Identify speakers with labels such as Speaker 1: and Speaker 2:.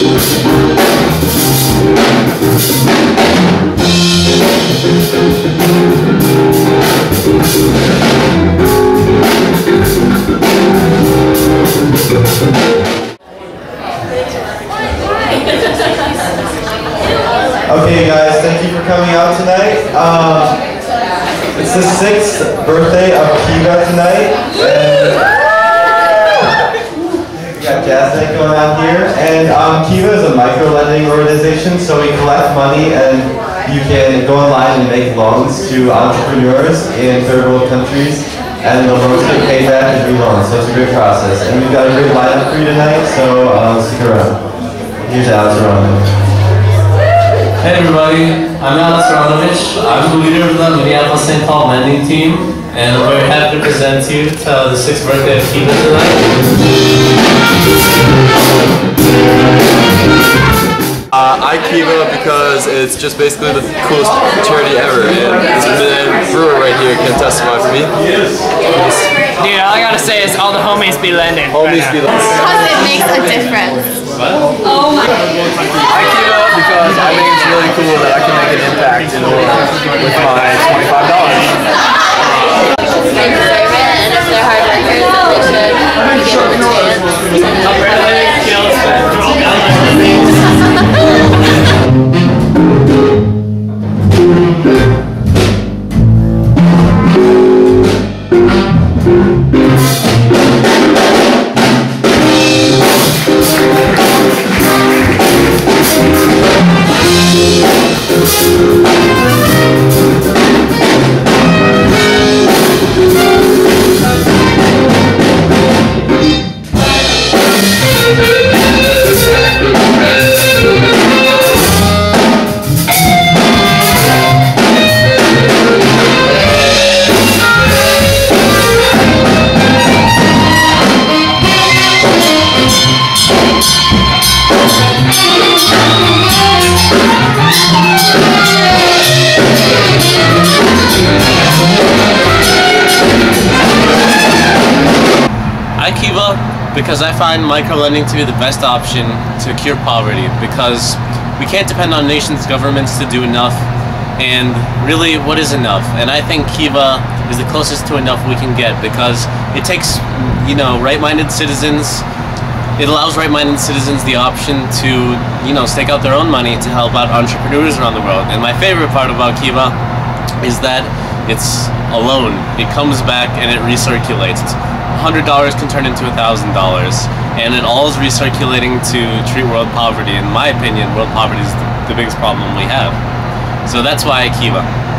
Speaker 1: Okay, guys, thank you for coming out tonight. Um, it's the sixth birthday of Kiva tonight. Jazz going on here. And um, Kiva is a micro lending organization, so we collect money and you can go online and make loans to entrepreneurs in third world countries. And the loans get paid back as we loan, so it's a great process. And we've got a great lineup for you tonight, so um, stick around. Here's Alex Aronovich.
Speaker 2: Hey everybody, I'm Alex Aronovich. I'm the leader of the Minneapolis St. Paul lending team, and I'm very happy to present to you to the sixth birthday of Kiva tonight.
Speaker 3: Uh, I Kiva because it's just basically the coolest charity ever, and this man Brewer right here can testify for me. Yes.
Speaker 4: Dude, all I gotta say is all the homies be lending.
Speaker 3: Homies be like.
Speaker 5: Because it makes a difference.
Speaker 4: Oh my.
Speaker 6: I keep it because I think it's really cool that I can make an impact in the world with my
Speaker 2: because I find microlending to be the best option to cure poverty because we can't depend on nations' governments to do enough. And really, what is enough? And I think Kiva is the closest to enough we can get because it takes, you know, right-minded citizens. It allows right-minded citizens the option to, you know, stake out their own money to help out entrepreneurs around the world. And my favorite part about Kiva is that it's a loan. It comes back and it recirculates. $100 can turn into $1,000 and it all is recirculating to treat world poverty. In my opinion, world poverty is the, biggest problem we have. So that's why I Kiva.